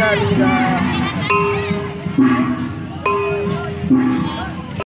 linda, linda.